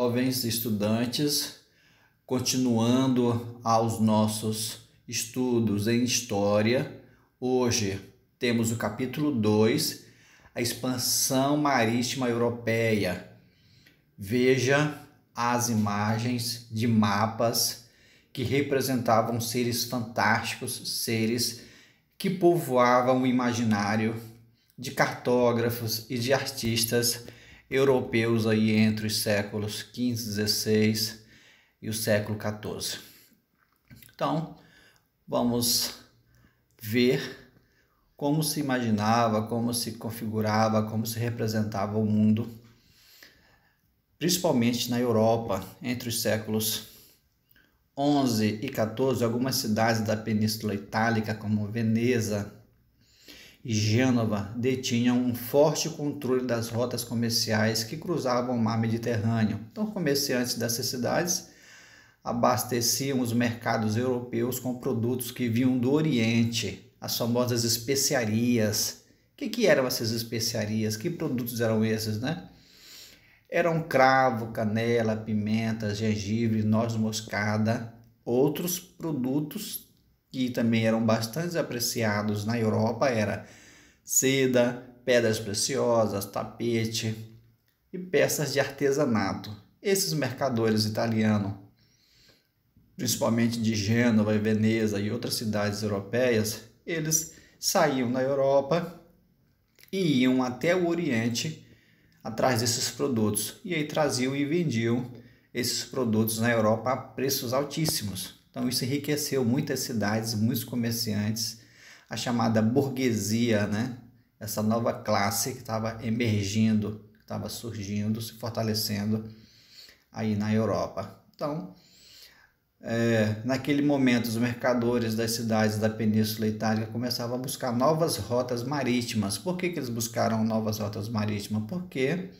jovens estudantes, continuando aos nossos estudos em história. Hoje temos o capítulo 2, a expansão marítima europeia. Veja as imagens de mapas que representavam seres fantásticos, seres que povoavam o imaginário de cartógrafos e de artistas europeus aí entre os séculos XV, XVI e o século XIV. Então, vamos ver como se imaginava, como se configurava, como se representava o mundo, principalmente na Europa, entre os séculos 11 e 14, algumas cidades da Península Itálica, como Veneza, e Gênova detinham um forte controle das rotas comerciais que cruzavam o mar Mediterrâneo. Então, comerciantes dessas cidades abasteciam os mercados europeus com produtos que vinham do Oriente, as famosas especiarias. O que, que eram essas especiarias? Que produtos eram esses, né? Eram cravo, canela, pimenta, gengibre, noz moscada, outros produtos que também eram bastante apreciados na Europa era seda, pedras preciosas, tapete e peças de artesanato. Esses mercadores italianos, principalmente de Gênova e Veneza e outras cidades europeias, eles saíam da Europa e iam até o Oriente atrás desses produtos e aí traziam e vendiam esses produtos na Europa a preços altíssimos. Então isso enriqueceu muitas cidades, muitos comerciantes, a chamada burguesia, né? Essa nova classe que estava emergindo, estava surgindo, se fortalecendo aí na Europa. Então, é, naquele momento, os mercadores das cidades da Península Itálica começavam a buscar novas rotas marítimas. Por que, que eles buscaram novas rotas marítimas? Porque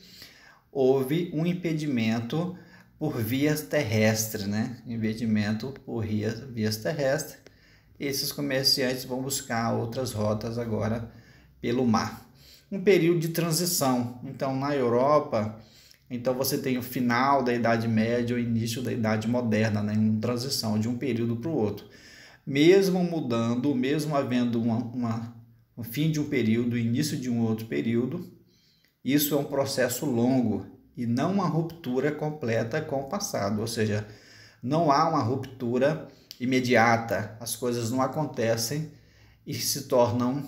houve um impedimento por vias terrestres, né? Impedimento por vias, vias terrestres. Esses comerciantes vão buscar outras rotas agora pelo mar. Um período de transição. Então, na Europa, então você tem o final da Idade Média, o início da Idade Moderna, né? Uma transição de um período para o outro. Mesmo mudando, mesmo havendo uma, uma, um fim de um período, início de um outro período, isso é um processo longo e não uma ruptura completa com o passado, ou seja, não há uma ruptura imediata, as coisas não acontecem e se tornam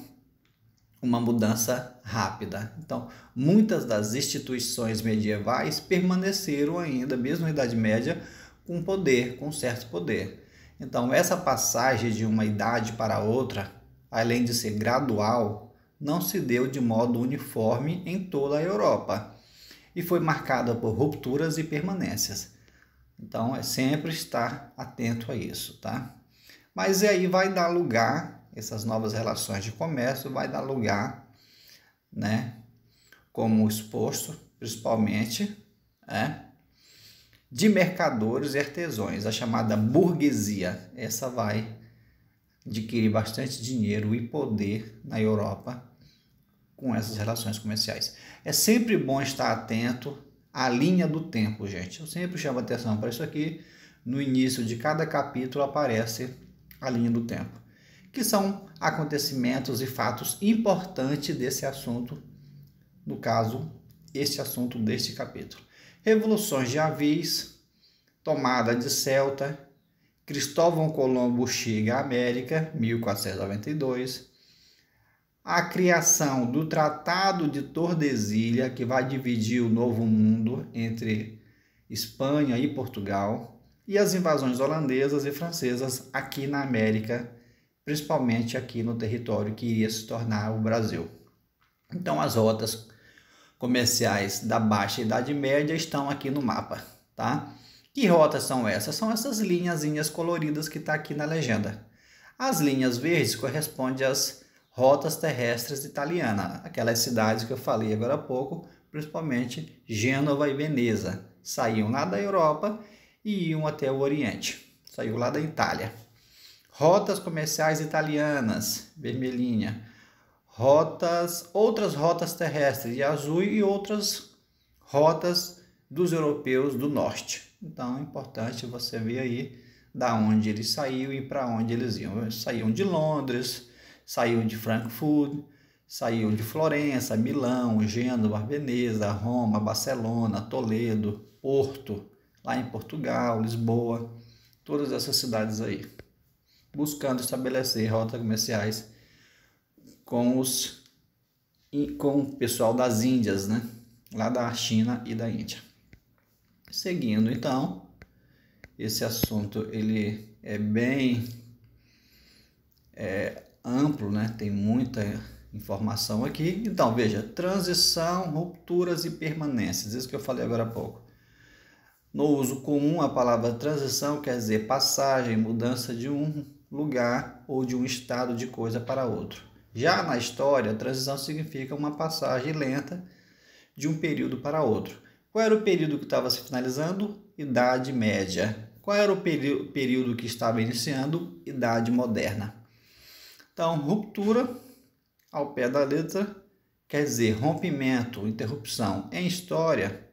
uma mudança rápida. Então, muitas das instituições medievais permaneceram ainda, mesmo na Idade Média, com poder, com certo poder. Então, essa passagem de uma idade para outra, além de ser gradual, não se deu de modo uniforme em toda a Europa e foi marcada por rupturas e permanências. Então é sempre estar atento a isso, tá? Mas aí vai dar lugar, essas novas relações de comércio vai dar lugar, né? Como exposto, principalmente, é, de mercadores e artesãos, a chamada burguesia. Essa vai adquirir bastante dinheiro e poder na Europa com essas relações comerciais. É sempre bom estar atento à linha do tempo, gente. Eu sempre chamo atenção para isso aqui. No início de cada capítulo aparece a linha do tempo, que são acontecimentos e fatos importantes desse assunto, no caso, este assunto deste capítulo. Revoluções de Avis, tomada de Celta, Cristóvão Colombo chega à América, 1492, a criação do Tratado de Tordesilha, que vai dividir o Novo Mundo entre Espanha e Portugal, e as invasões holandesas e francesas aqui na América, principalmente aqui no território que iria se tornar o Brasil. Então, as rotas comerciais da Baixa Idade Média estão aqui no mapa, tá? Que rotas são essas? São essas linhas coloridas que está aqui na legenda. As linhas verdes correspondem às rotas terrestres italianas, aquelas cidades que eu falei agora há pouco, principalmente Gênova e Veneza. Saíam lá da Europa e iam até o Oriente. Saiu lá da Itália. Rotas comerciais italianas, vermelhinha. Rotas, outras rotas terrestres de azul e outras rotas dos europeus do norte. Então é importante você ver aí da onde eles saíram e para onde eles iam. Eles saíam de Londres, saíam de Frankfurt, saíam de Florença, Milão, Gênova, Veneza, Roma, Barcelona, Toledo, Porto, lá em Portugal, Lisboa, todas essas cidades aí, buscando estabelecer rotas comerciais com os com o pessoal das Índias, né? Lá da China e da Índia. Seguindo então, esse assunto ele é bem é, amplo, né? Tem muita informação aqui. Então, veja, transição, rupturas e permanências, isso que eu falei agora há pouco. No uso comum, a palavra transição quer dizer passagem, mudança de um lugar ou de um estado de coisa para outro. Já na história, transição significa uma passagem lenta de um período para outro. Qual era o período que estava se finalizando? Idade Média. Qual era o período que estava iniciando? Idade Moderna. Então, ruptura ao pé da letra quer dizer rompimento, interrupção. Em história,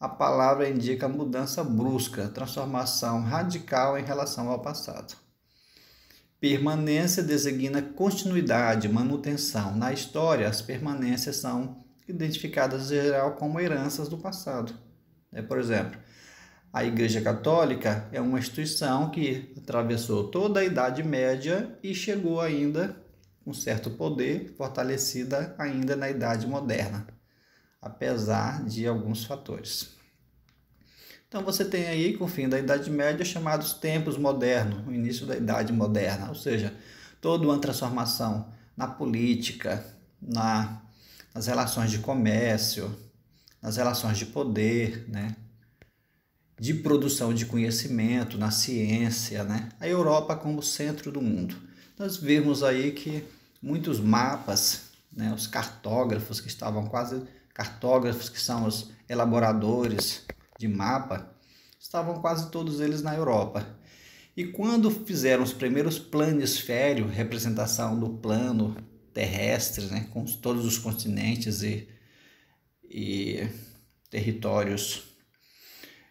a palavra indica mudança brusca, transformação radical em relação ao passado. Permanência designa continuidade, manutenção. Na história, as permanências são identificadas em geral como heranças do passado. É, por exemplo, a Igreja Católica é uma instituição que atravessou toda a Idade Média e chegou ainda um certo poder, fortalecida ainda na Idade Moderna, apesar de alguns fatores. Então você tem aí, com o fim da Idade Média, chamados tempos modernos, o início da Idade Moderna, ou seja, toda uma transformação na política, na, nas relações de comércio, nas relações de poder, né? De produção de conhecimento, na ciência, né? a Europa como centro do mundo. Nós vemos aí que muitos mapas, né, os cartógrafos que estavam quase cartógrafos que são os elaboradores de mapa, estavam quase todos eles na Europa. E quando fizeram os primeiros planisférios, representação do plano terrestre, né, com todos os continentes e, e territórios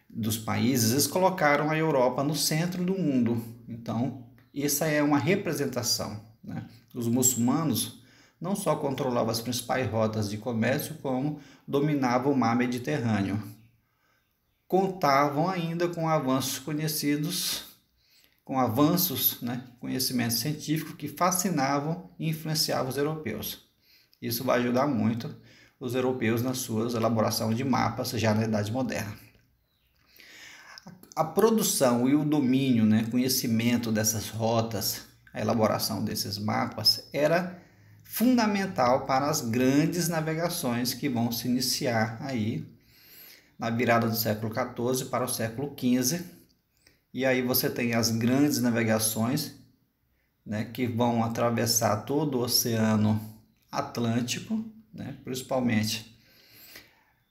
dos países, eles colocaram a Europa no centro do mundo. Então, essa é uma representação. Né? Os muçulmanos não só controlavam as principais rotas de comércio, como dominavam o mar Mediterrâneo. Contavam ainda com avanços conhecidos, com avanços, né, conhecimento científico que fascinavam e influenciavam os europeus. Isso vai ajudar muito os europeus na sua elaboração de mapas já na Idade Moderna. A produção e o domínio, né, conhecimento dessas rotas a elaboração desses mapas era fundamental para as grandes navegações que vão se iniciar aí na virada do século XIV para o século XV. E aí você tem as grandes navegações né, que vão atravessar todo o Oceano Atlântico, né, principalmente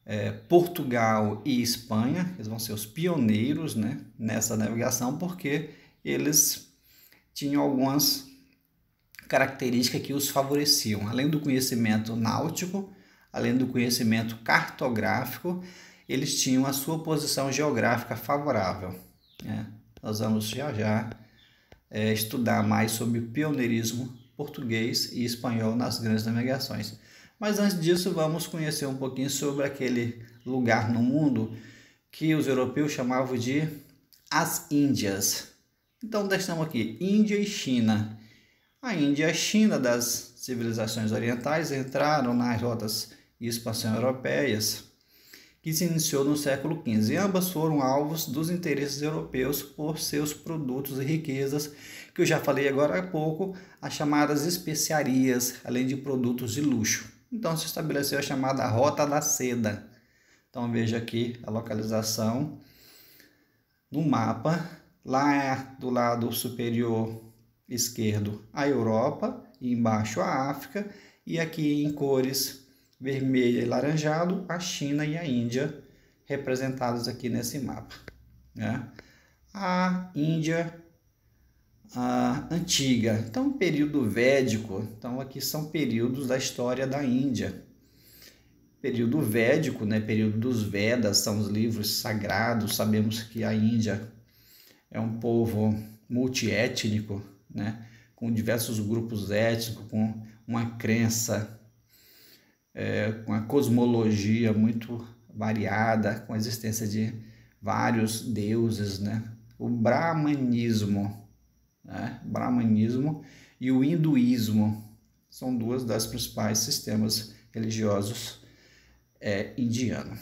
é, Portugal e Espanha. Eles vão ser os pioneiros né, nessa navegação porque eles tinham algumas características que os favoreciam. Além do conhecimento náutico, além do conhecimento cartográfico, eles tinham a sua posição geográfica favorável. Né? Nós vamos já já é, estudar mais sobre o pioneirismo português e espanhol nas grandes navegações. Mas antes disso, vamos conhecer um pouquinho sobre aquele lugar no mundo que os europeus chamavam de as Índias. Então, estamos aqui, Índia e China. A Índia e a China das civilizações orientais entraram nas rotas de expansão europeias, que se iniciou no século XV. Ambas foram alvos dos interesses europeus por seus produtos e riquezas, que eu já falei agora há pouco, as chamadas especiarias, além de produtos de luxo. Então se estabeleceu a chamada Rota da Seda. Então veja aqui a localização no mapa Lá do lado superior esquerdo a Europa, e embaixo a África, e aqui em cores vermelho e laranjado a China e a Índia representados aqui nesse mapa. Né? A Índia a antiga, então período védico, então aqui são períodos da história da Índia. período védico, né? Período dos Vedas, são os livros sagrados. Sabemos que a Índia é um povo multiétnico, né? Com diversos grupos étnicos, com uma crença, é, com a cosmologia muito variada, com a existência de vários deuses, né? O brahmanismo, né? Brahmanismo e o hinduísmo são duas das principais sistemas religiosos é, indianos.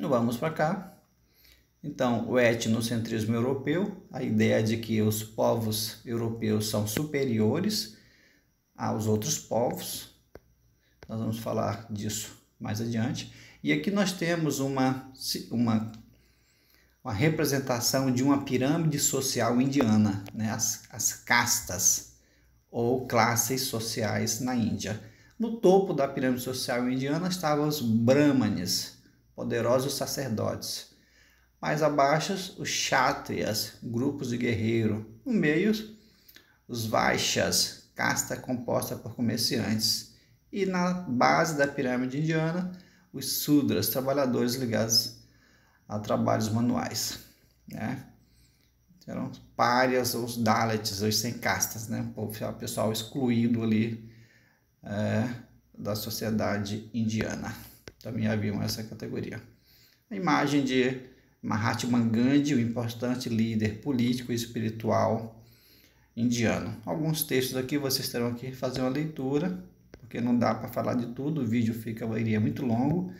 Vamos para cá. Então, o etnocentrismo europeu, a ideia de que os povos europeus são superiores aos outros povos. Nós vamos falar disso mais adiante. E aqui nós temos uma, uma, uma representação de uma pirâmide social indiana, né? as, as castas ou classes sociais na Índia. No topo da pirâmide social indiana estavam os brahmanes, poderosos sacerdotes mais abaixo, os Kshatriyas, grupos de guerreiro. No meio, os Vaixas, casta composta por comerciantes. E na base da pirâmide indiana, os Sudras, trabalhadores ligados a trabalhos manuais. Né? Eram párias, os Dalits, os sem castas, né? o pessoal excluído ali é, da sociedade indiana. Também haviam essa categoria. A imagem de Mahatma Gandhi, o importante líder político e espiritual indiano. Alguns textos aqui vocês terão que fazer uma leitura, porque não dá para falar de tudo, o vídeo fica iria muito longo.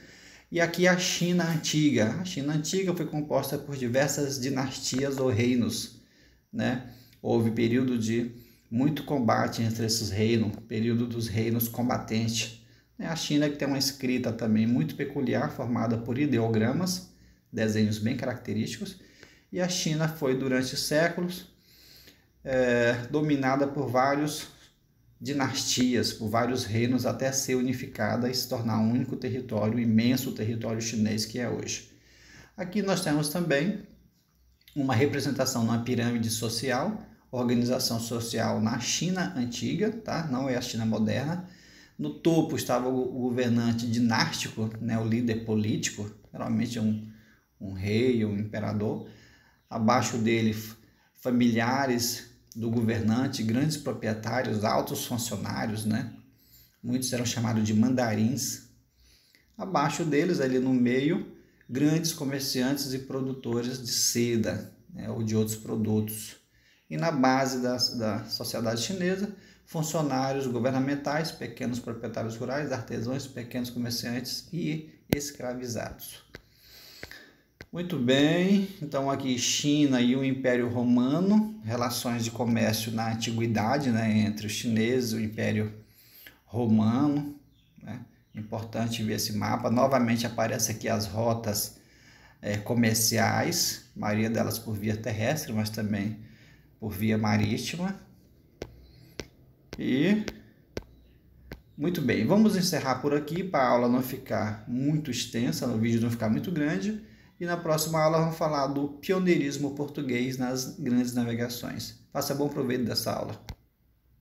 E aqui a China antiga. A China antiga foi composta por diversas dinastias ou reinos, né? Houve período de muito combate entre esses reinos, período dos reinos combatentes. A China que tem uma escrita também muito peculiar, formada por ideogramas, desenhos bem característicos, e a China foi durante séculos é, dominada por vários dinastias, por vários reinos, até ser unificada e se tornar um único território, imenso território chinês que é hoje. Aqui nós temos também uma representação na pirâmide social, organização social na China antiga, tá? não é a China moderna. No topo estava o governante dinástico, né? o líder político, geralmente um, um rei, um imperador, abaixo dele familiares do governante, grandes proprietários, altos funcionários, né? Muitos eram chamados de mandarins. Abaixo deles, ali no meio, grandes comerciantes e produtores de seda né? ou de outros produtos. E na base da, da sociedade chinesa, funcionários governamentais, pequenos proprietários rurais, artesãos, pequenos comerciantes e escravizados. Muito bem, então aqui China e o Império Romano, relações de comércio na antiguidade, né, entre os chineses e o Império Romano. Né? Importante ver esse mapa. Novamente aparece aqui as rotas é, comerciais, maioria delas por via terrestre, mas também por via marítima. E muito bem, vamos encerrar por aqui para a aula não ficar muito extensa, o vídeo não ficar muito grande. E na próxima aula vamos falar do pioneirismo português nas grandes navegações. Faça bom proveito dessa aula.